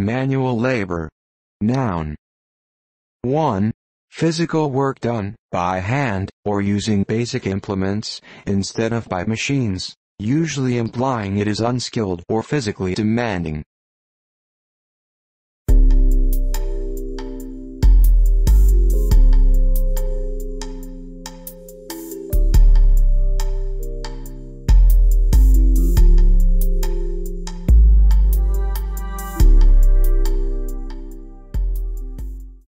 Manual labor. Noun. 1. Physical work done by hand or using basic implements instead of by machines, usually implying it is unskilled or physically demanding.